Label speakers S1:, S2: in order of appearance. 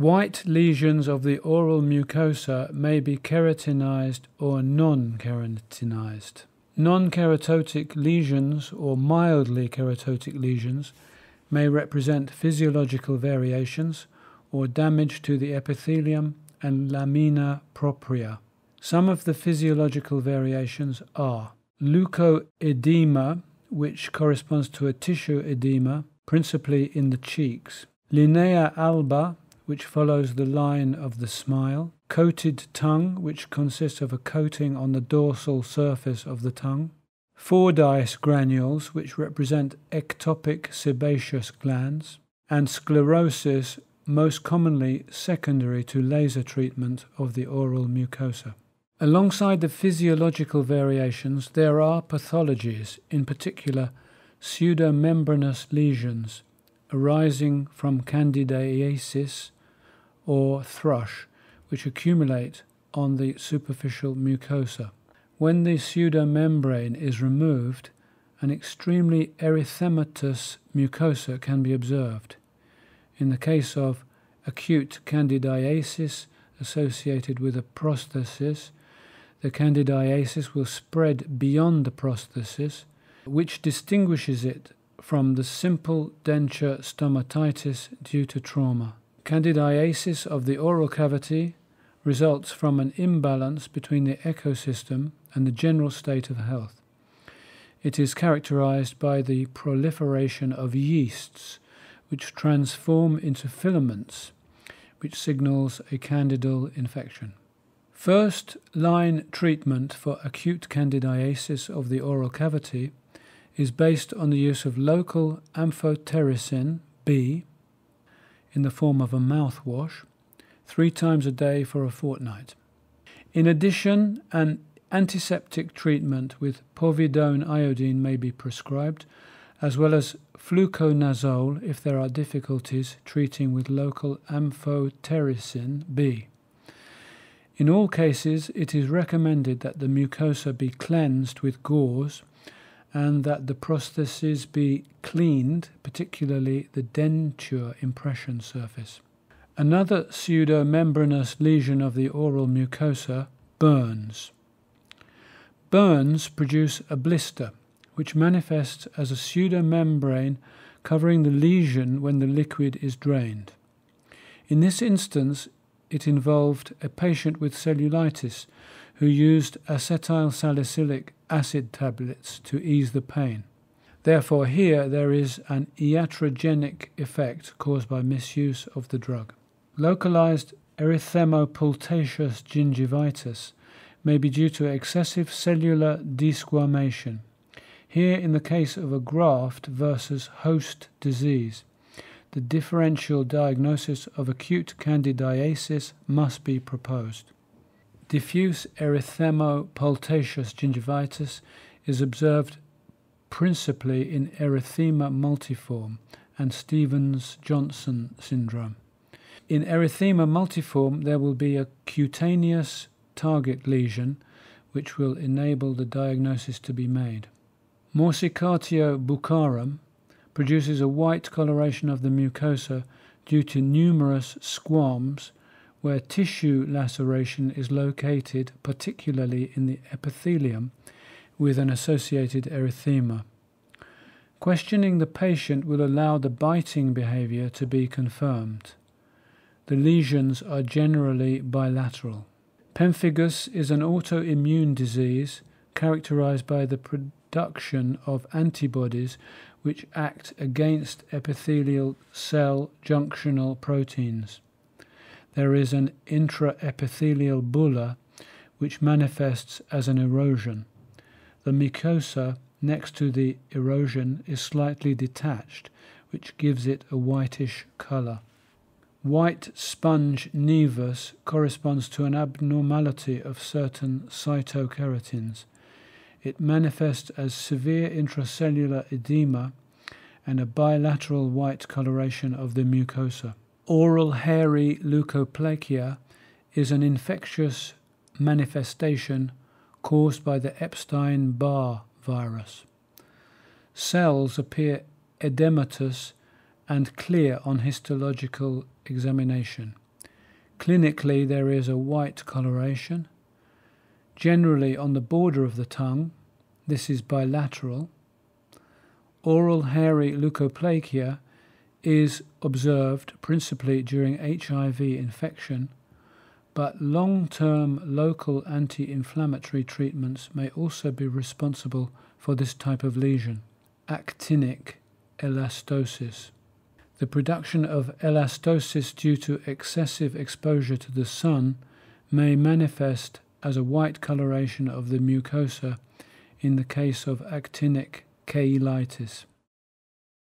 S1: White lesions of the oral mucosa may be keratinized or non keratinized. Non keratotic lesions or mildly keratotic lesions may represent physiological variations or damage to the epithelium and lamina propria. Some of the physiological variations are leukoedema, which corresponds to a tissue edema, principally in the cheeks, linea alba, which follows the line of the smile, coated tongue, which consists of a coating on the dorsal surface of the tongue, Fordyce granules, which represent ectopic sebaceous glands, and sclerosis, most commonly secondary to laser treatment of the oral mucosa. Alongside the physiological variations, there are pathologies, in particular pseudomembranous lesions arising from candidiasis or thrush, which accumulate on the superficial mucosa. When the pseudomembrane is removed, an extremely erythematous mucosa can be observed. In the case of acute candidiasis associated with a prosthesis, the candidiasis will spread beyond the prosthesis, which distinguishes it from the simple denture stomatitis due to trauma. Candidiasis of the oral cavity results from an imbalance between the ecosystem and the general state of health. It is characterized by the proliferation of yeasts, which transform into filaments, which signals a candidal infection. First line treatment for acute candidiasis of the oral cavity is based on the use of local amphotericin B in the form of a mouthwash three times a day for a fortnight. In addition, an Antiseptic treatment with povidone iodine may be prescribed, as well as fluconazole if there are difficulties treating with local amphotericin B. In all cases, it is recommended that the mucosa be cleansed with gauze and that the prosthesis be cleaned, particularly the denture impression surface. Another pseudomembranous lesion of the oral mucosa burns. Burns produce a blister, which manifests as a pseudomembrane covering the lesion when the liquid is drained. In this instance, it involved a patient with cellulitis who used acetyl salicylic acid tablets to ease the pain. Therefore, here there is an iatrogenic effect caused by misuse of the drug. Localized erythemopultaceous gingivitis may be due to excessive cellular desquamation. Here, in the case of a graft versus host disease, the differential diagnosis of acute candidiasis must be proposed. Diffuse erythemopultaceous gingivitis is observed principally in erythema multiforme and Stevens Johnson syndrome. In erythema multiforme, there will be a cutaneous target lesion, which will enable the diagnosis to be made. Morsicatio buccarum produces a white coloration of the mucosa due to numerous squams where tissue laceration is located, particularly in the epithelium, with an associated erythema. Questioning the patient will allow the biting behavior to be confirmed. The lesions are generally bilateral. Pemphigus is an autoimmune disease characterized by the production of antibodies which act against epithelial cell junctional proteins. There is an intraepithelial bulla which manifests as an erosion. The mucosa next to the erosion is slightly detached, which gives it a whitish color. White sponge nevus corresponds to an abnormality of certain cytokeratins. It manifests as severe intracellular edema and a bilateral white coloration of the mucosa. Oral hairy leukoplakia is an infectious manifestation caused by the Epstein Barr virus. Cells appear edematous and clear on histological examination. Clinically, there is a white coloration, generally on the border of the tongue. This is bilateral. Oral hairy leukoplakia is observed principally during HIV infection, but long term local anti inflammatory treatments may also be responsible for this type of lesion. Actinic elastosis. The production of elastosis due to excessive exposure to the sun may manifest as a white coloration of the mucosa in the case of actinic cheilitis.